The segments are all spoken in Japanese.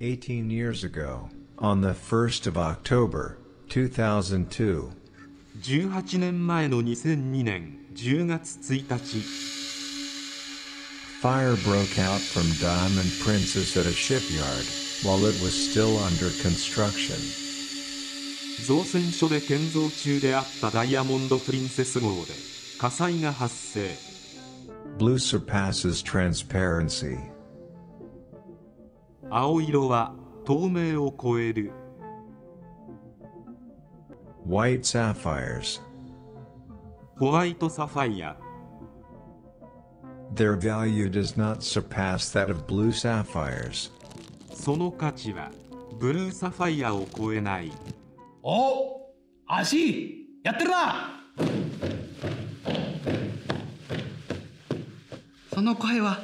18 years ago, on the 1st of October, 2002. 18年前の2002年10月1日 Fire broke out from Diamond Princess at a shipyard, while it was still under construction. 造船所で建造中であったダイヤモンド・プリンセス号で火災が発生 Blue surpasses transparency. 青色は透明を超える White sapphires. ホワイトサファイア Their value does not surpass that of blue sapphires. その価値はブルーサファイアを超えないお足やってるなその声は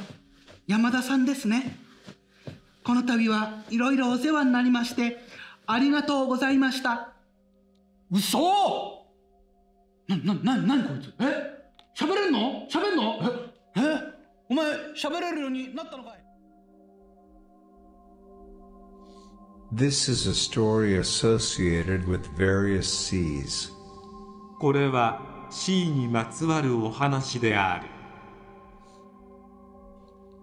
山田さんですね。この度はいろいろお世話になりまして、ありがとうございました。嘘！な、な、な、なにこいつ？え？喋れんの？喋んの？え？え？お前喋れるようになったのかい？This is a story associated with various seas. これは C にまつわるお話である。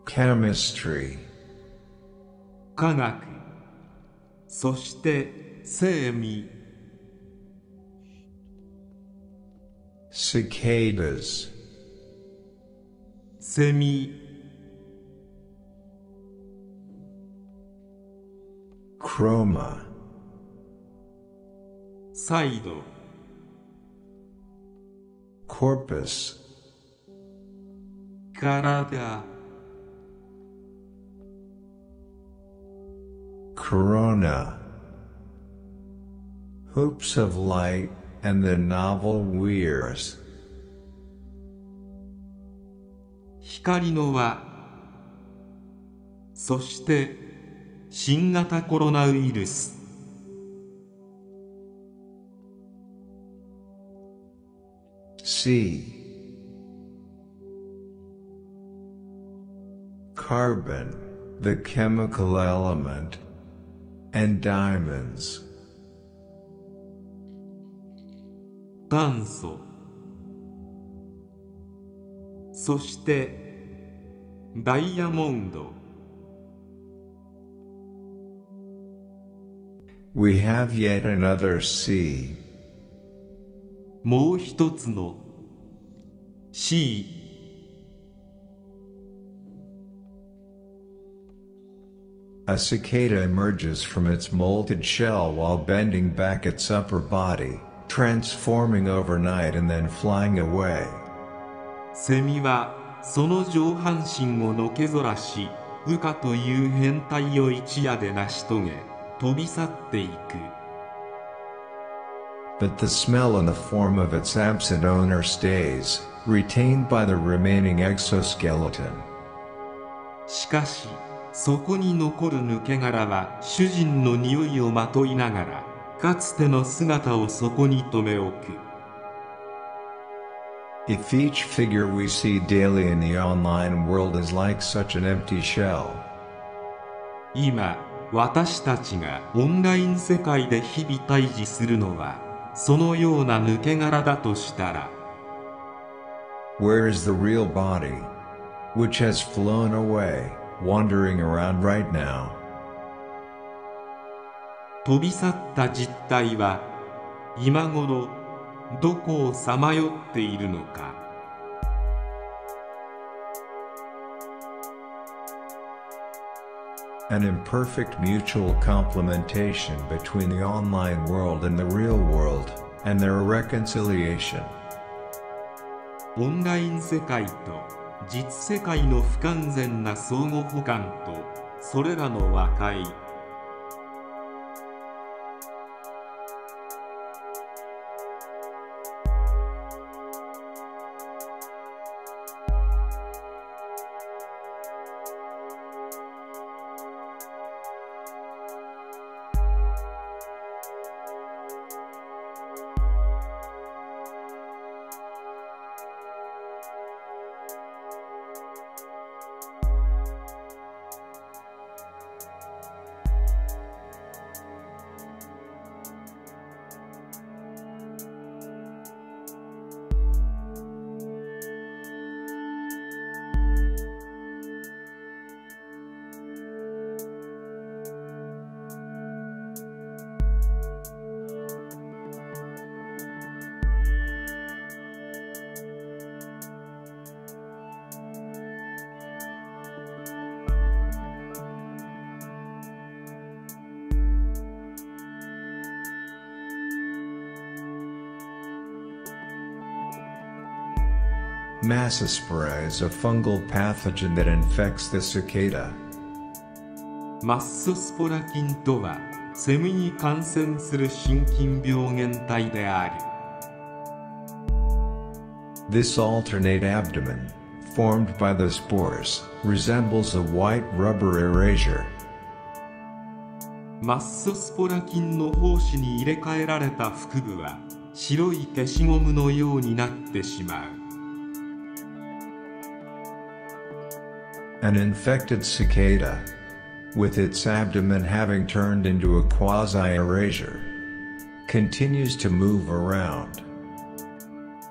Chemistry. 科学そして生命 Cicadas. セミ Chroma. サイド Corpus. 体 Corona. Hoops of light and the novel weirs. 光の輪そして新型コロナウイルス C. Carbon, the chemical element, and diamonds. 炭素そしてダイヤモンド We have yet another C. もう一つの C A cicada emerges from its molded shell while bending back its upper body, transforming overnight and then flying away. セミはその上半身をのけぞらし羽化という変態を一夜で成し遂げ飛び去っていく But the smell and the form of its absent owner stays, retained by the remaining exoskeleton. しかし そこに残る抜け殻は主人の匂いをまといながらかつての姿をそこに留め置く If each figure we see daily in the online world is like such an empty shell, 今私たちがオンライン世界で日々対峙するのはそのような抜け殻だとしたら where is the real body? Which has flown away, wandering around right now. 飛び去った実態は今頃どこをさまよっているのか An imperfect mutual complementation between the online world and the real world, and their reconciliation. オンライン世界と 実世界の不完全な相互補完とそれらの和解「Massospora is a fungal pathogen that infects the cicada. マッソスポラ菌とはセミに感染する心筋病原体である This alternate abdomen, formed by the spores, resembles a white rubber erasure. マッソスポラ菌の胞子に入れ替えられた腹部は白い消しゴムのようになってしまう An infected cicada, with its abdomen having turned into a quasi-erasure, continues to move around.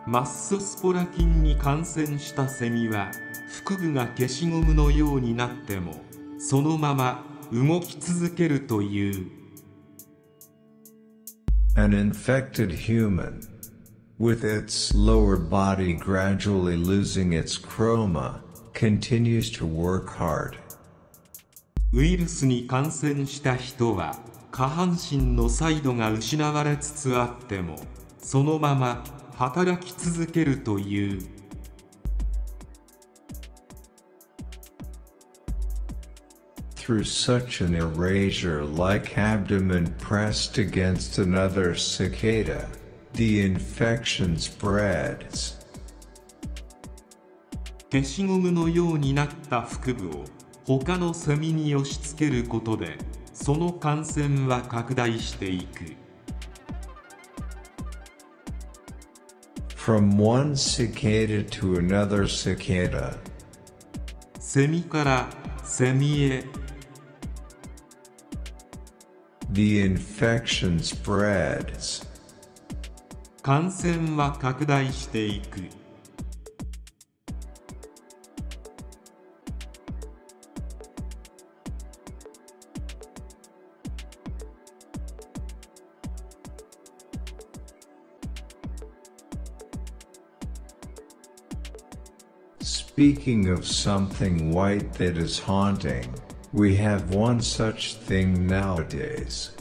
マッソスポラ菌に感染したセミは腹部が消しゴムのようになってもそのまま動き続けるという An infected human, with its lower body gradually losing its chroma, continues to work hard. ウイルスに感染した人は下半身のサイドが失われつつあってもそのまま働き続けるという Through such an erasure like abdomen pressed against another cicada, the infection spreads. 消しゴムのようになった腹部を他のセミに押し付けることでその感染は拡大していく。From one cicada to another cicada, セミからセミへ。The infection spreads. 感染は拡大していく Speaking of something white that is haunting, we have one such thing nowadays.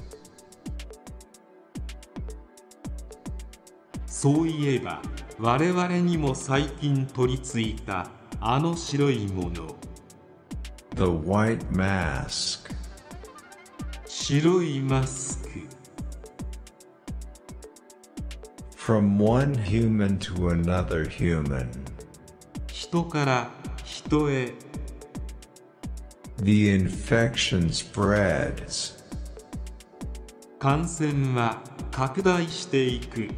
そういえば我々にも最近取り付いたあの白いもの The white mask. 白いマスク From one human to another human, 人から人へ the infection spreads. 感染は拡大していく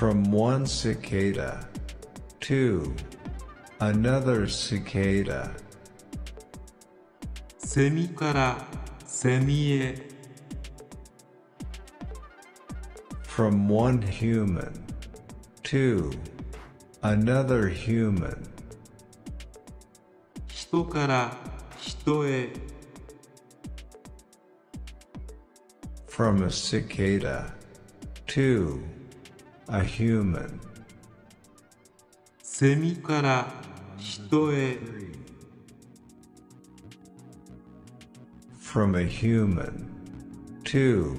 From one cicada to another cicada, セミからセミへ from one human to another human, 人から人へ from a cicada to a human, セミから人へ from a human to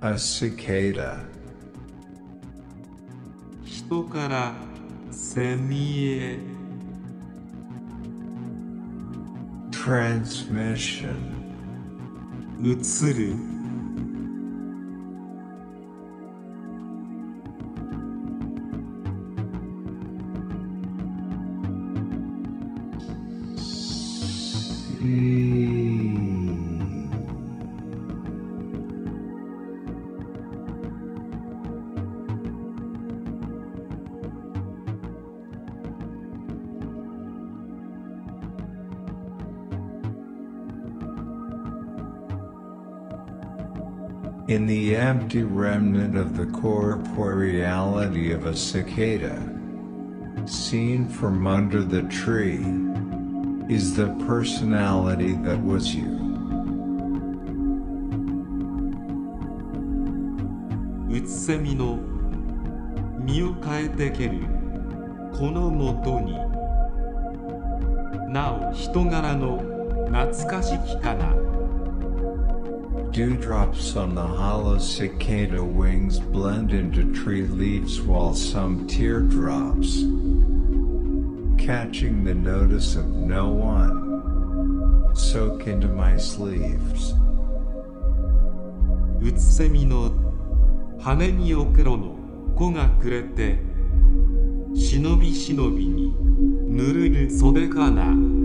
a cicada, 人からセミへ transmission. 移る In the empty remnant of the corporeality of a cicada, seen from under the tree, is the personality that was you. うつせみの身を変えてけるこのもとになお人柄の懐かしきかな Dewdrops on the hollow cicada wings blend into tree leaves while some teardrops, catching the notice of no one, soak into my sleeves. うつせみの羽におけろの子がくれて忍び忍びにぬるる袖かな